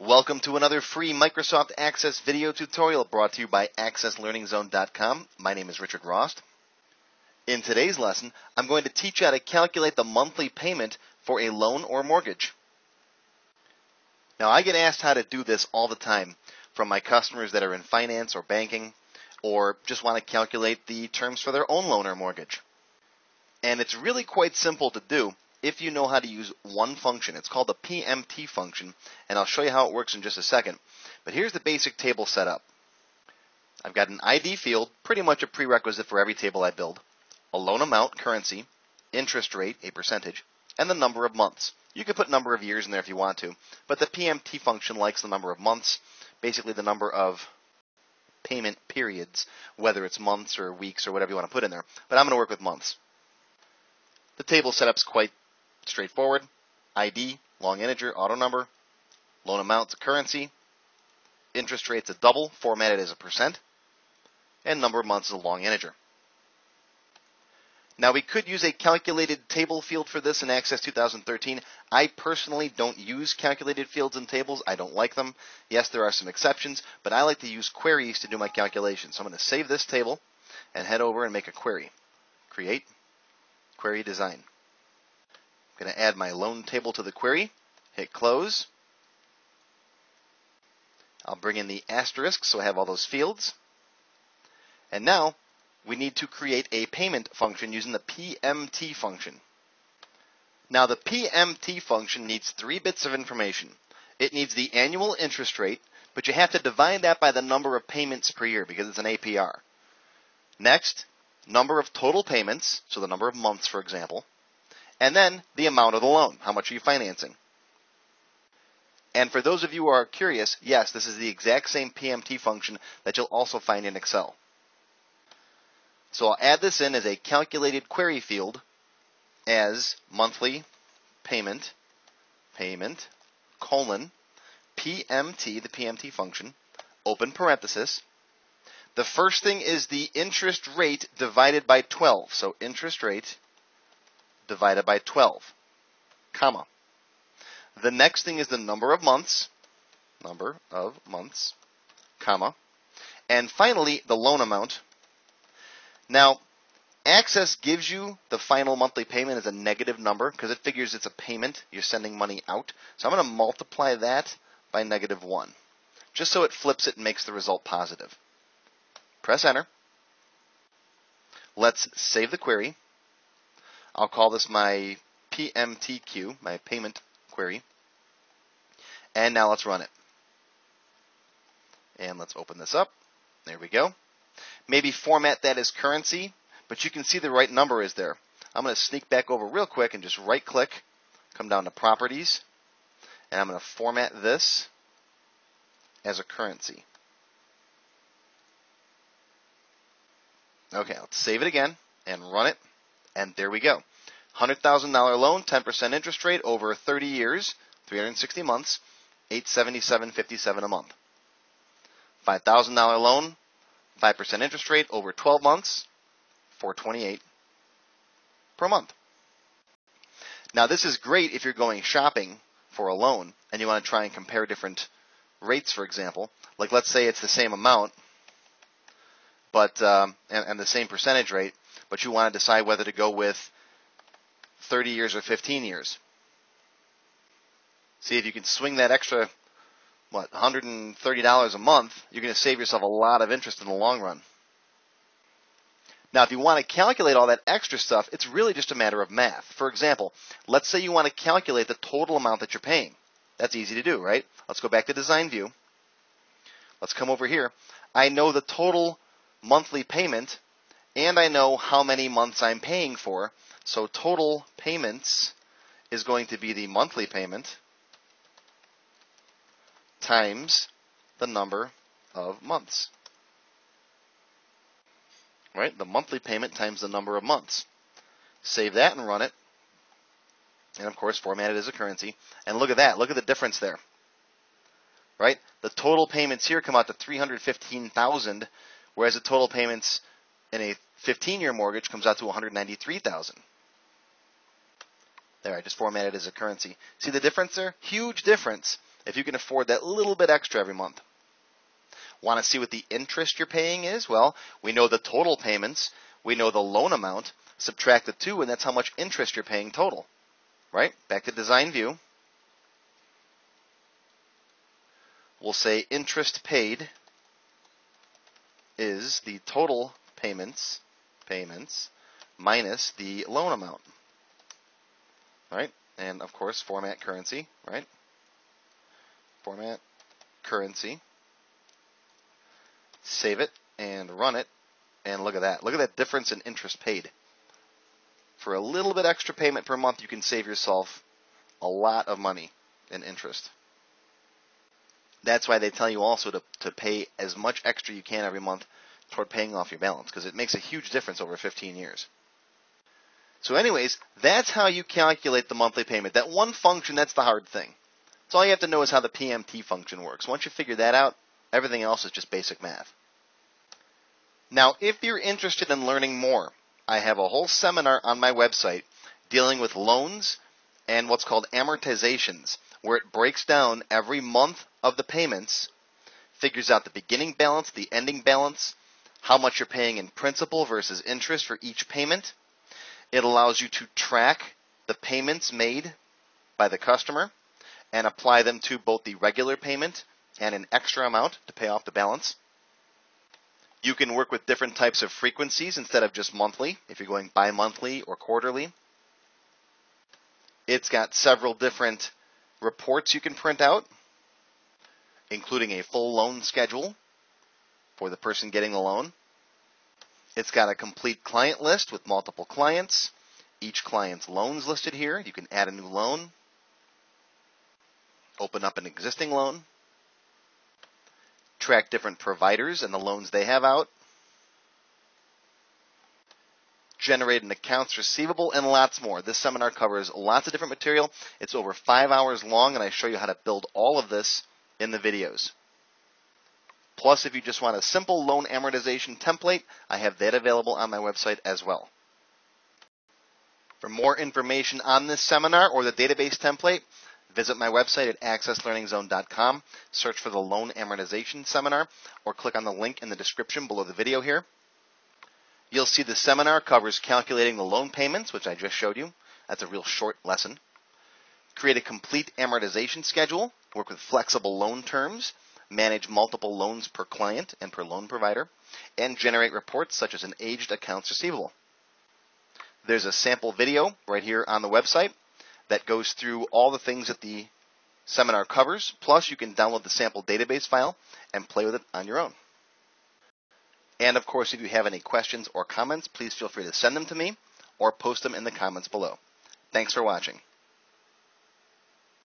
Welcome to another free Microsoft Access video tutorial brought to you by AccessLearningZone.com. My name is Richard Rost. In today's lesson, I'm going to teach you how to calculate the monthly payment for a loan or mortgage. Now, I get asked how to do this all the time from my customers that are in finance or banking or just want to calculate the terms for their own loan or mortgage. And it's really quite simple to do if you know how to use one function. It's called the PMT function, and I'll show you how it works in just a second. But here's the basic table setup. I've got an ID field, pretty much a prerequisite for every table I build, a loan amount, currency, interest rate, a percentage, and the number of months. You could put number of years in there if you want to, but the PMT function likes the number of months, basically the number of payment periods, whether it's months or weeks or whatever you want to put in there. But I'm going to work with months. The table setup's quite straightforward. ID, long integer, auto number. Loan amount's a currency. Interest rate's a double, formatted as a percent. And number of months is a long integer. Now we could use a calculated table field for this in Access 2013. I personally don't use calculated fields in tables. I don't like them. Yes, there are some exceptions, but I like to use queries to do my calculations. So I'm going to save this table and head over and make a query. Create, query design. Going to add my loan table to the query, hit close. I'll bring in the asterisk so I have all those fields. And now we need to create a payment function using the PMT function. Now the PMT function needs three bits of information. It needs the annual interest rate, but you have to divide that by the number of payments per year because it's an APR. Next, number of total payments, so the number of months, for example and then the amount of the loan. How much are you financing? And for those of you who are curious, yes, this is the exact same PMT function that you'll also find in Excel. So I'll add this in as a calculated query field as monthly payment, payment, colon, PMT, the PMT function, open parenthesis. The first thing is the interest rate divided by 12. So interest rate divided by 12, comma. The next thing is the number of months, number of months, comma. And finally, the loan amount. Now, Access gives you the final monthly payment as a negative number because it figures it's a payment. You're sending money out. So I'm going to multiply that by negative 1, just so it flips it and makes the result positive. Press enter. Let's save the query. I'll call this my PMTQ, my payment query. And now let's run it. And let's open this up. There we go. Maybe format that as currency, but you can see the right number is there. I'm going to sneak back over real quick and just right click, come down to properties, and I'm going to format this as a currency. Okay, let's save it again and run it. And there we go. $100,000 loan, 10% interest rate over 30 years, 360 months, 877.57 a month. $5,000 loan, 5% interest rate over 12 months, 428 per month. Now this is great if you're going shopping for a loan and you want to try and compare different rates, for example. Like let's say it's the same amount, but um, and, and the same percentage rate, but you want to decide whether to go with 30 years or 15 years. See if you can swing that extra, what, $130 a month, you're going to save yourself a lot of interest in the long run. Now, if you want to calculate all that extra stuff, it's really just a matter of math. For example, let's say you want to calculate the total amount that you're paying. That's easy to do, right? Let's go back to design view. Let's come over here. I know the total monthly payment and I know how many months I'm paying for. So total payments is going to be the monthly payment times the number of months. Right? The monthly payment times the number of months. Save that and run it. And of course, format it as a currency. And look at that. Look at the difference there. Right? The total payments here come out to 315,000 whereas the total payments in a 15-year mortgage comes out to 193,000. There, I just formatted as a currency. See the difference there? Huge difference. if you can afford that little bit extra every month. Want to see what the interest you're paying is? Well, we know the total payments, we know the loan amount, subtract the two, and that's how much interest you're paying total. Right? Back to design view. We'll say interest paid is the total payments payments minus the loan amount. Right? And of course, format currency, right? Format currency. Save it and run it. And look at that. Look at that difference in interest paid. For a little bit extra payment per month, you can save yourself a lot of money in interest. That's why they tell you also to, to pay as much extra you can every month toward paying off your balance because it makes a huge difference over 15 years. So anyways, that's how you calculate the monthly payment. That one function, that's the hard thing. So all you have to know is how the PMT function works. Once you figure that out, everything else is just basic math. Now, if you're interested in learning more, I have a whole seminar on my website dealing with loans and what's called amortizations, where it breaks down every month of the payments, figures out the beginning balance, the ending balance, how much you're paying in principal versus interest for each payment. It allows you to track the payments made by the customer and apply them to both the regular payment and an extra amount to pay off the balance. You can work with different types of frequencies instead of just monthly, if you're going bi monthly or quarterly. It's got several different reports you can print out, including a full loan schedule for the person getting the loan. It's got a complete client list with multiple clients. Each client's loans listed here. You can add a new loan, open up an existing loan, track different providers and the loans they have out, generate an accounts receivable, and lots more. This seminar covers lots of different material. It's over five hours long, and I show you how to build all of this in the videos. Plus, if you just want a simple loan amortization template, I have that available on my website as well. For more information on this seminar or the database template, visit my website at accesslearningzone.com, search for the loan amortization seminar, or click on the link in the description below the video here. You'll see the seminar covers calculating the loan payments, which I just showed you. That's a real short lesson. Create a complete amortization schedule, work with flexible loan terms, manage multiple loans per client and per loan provider, and generate reports such as an aged accounts receivable. There's a sample video right here on the website that goes through all the things that the seminar covers. Plus, you can download the sample database file and play with it on your own. And of course, if you have any questions or comments, please feel free to send them to me or post them in the comments below. Thanks for watching.